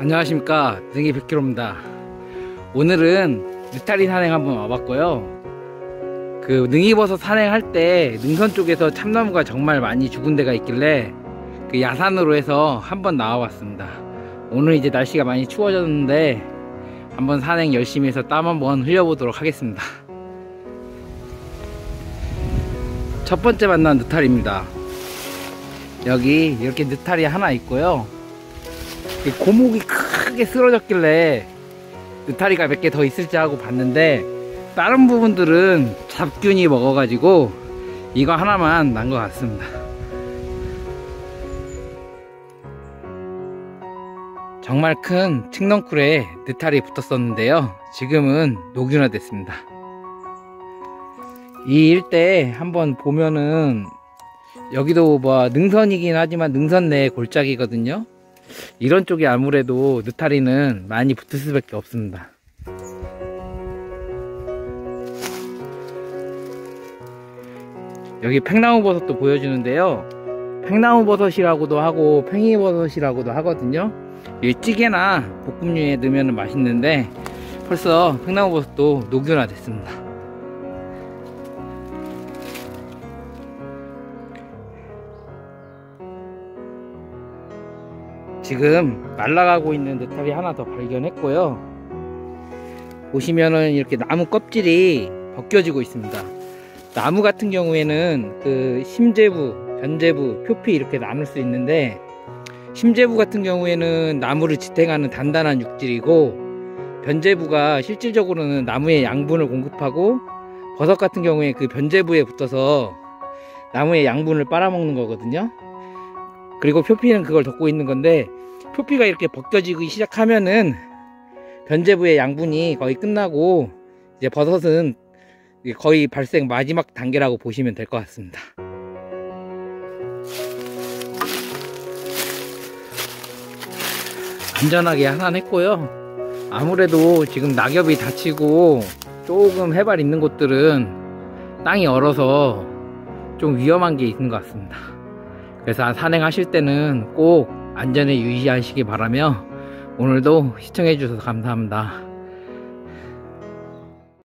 안녕하십니까. 능이 100km입니다. 오늘은 느타리 산행 한번 와봤고요. 그 능이버섯 산행할 때 능선 쪽에서 참나무가 정말 많이 죽은 데가 있길래 그 야산으로 해서 한번 나와봤습니다. 오늘 이제 날씨가 많이 추워졌는데 한번 산행 열심히 해서 땀 한번 흘려보도록 하겠습니다. 첫 번째 만난 느타리입니다. 여기 이렇게 느타리 하나 있고요 고목이 크게 쓰러졌길래 느타리가 몇 개 더 있을지 하고 봤는데 다른 부분들은 잡균이 먹어가지고 이거 하나만 난 것 같습니다. 정말 큰 칡넝쿨에 느타리 붙었었는데요. 지금은 녹균화 됐습니다. 이 일대 한번 보면은 여기도 뭐 능선이긴 하지만 능선 내 골짜기거든요 이런 쪽이 아무래도 느타리는 많이 붙을 수밖에 없습니다. 여기 팽나무 버섯도 보여주는데요. 팽나무 버섯이라고도 하고 팽이 버섯이라고도 하거든요. 이 찌개나 볶음류에 넣으면 맛있는데 벌써 팽나무 버섯도 녹균화 됐습니다 지금 날아가고 있는 느타리 하나 더 발견했고요. 보시면은 이렇게 나무 껍질이 벗겨지고 있습니다. 나무 같은 경우에는 그 심재부, 변재부, 표피 이렇게 나눌 수 있는데 심재부 같은 경우에는 나무를 지탱하는 단단한 육질이고 변재부가 실질적으로는 나무에 양분을 공급하고 버섯 같은 경우에 그 변재부에 붙어서 나무의 양분을 빨아먹는 거거든요 그리고 표피는 그걸 덮고 있는 건데 표피가 이렇게 벗겨지기 시작하면은 변제부의 양분이 거의 끝나고 이제 버섯은 거의 발생 마지막 단계라고 보시면 될 것 같습니다. 안전하게 하산했고요. 아무래도 지금 낙엽이 닫히고 조금 해발 있는 곳들은 땅이 얼어서 좀 위험한 게 있는 것 같습니다. 그래서 산행하실 때는 꼭 안전에 유의하시기 바라며 오늘도 시청해 주셔서 감사합니다.